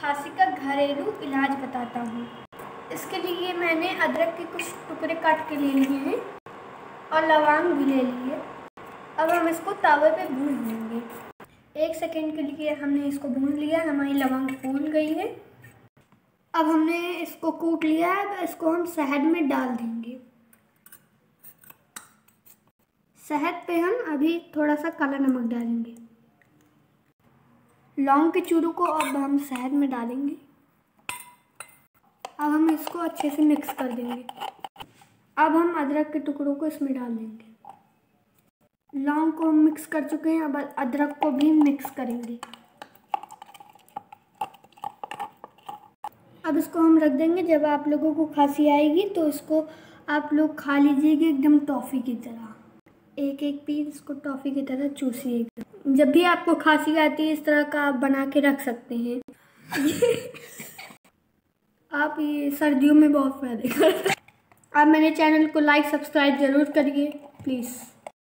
खांसी का घरेलू इलाज बताता हूँ। इसके लिए मैंने अदरक के कुछ टुकड़े काट के ले लिए हैं और लौंग भी ले लिए। अब हम इसको तावे पे भून लेंगे। एक सेकेंड के लिए हमने इसको भून लिया, हमारी लौंग फूल गई है। अब हमने इसको कूट लिया है तो इसको हम शहद में डाल देंगे। शहद पे हम अभी थोड़ा सा काला नमक डालेंगे। लौंग के चूरू को अब हम शहद में डालेंगे। अब हम इसको अच्छे से मिक्स कर देंगे। अब हम अदरक के टुकड़ों को इसमें डाल देंगे। लौंग को हम मिक्स कर चुके हैं, अब अदरक को भी मिक्स करेंगे। अब इसको हम रख देंगे। जब आप लोगों को खांसी आएगी तो इसको आप लोग खा लीजिएगा एकदम टॉफ़ी की तरह। एक एक पीस इसको टॉफ़ी की तरह चूसिएगा। जब भी आपको खांसी आती है, इस तरह का आप बना के रख सकते हैं। आप ये सर्दियों में बहुत फ़ायदे कर आप मेरे चैनल को लाइक सब्सक्राइब ज़रूर करिए प्लीज़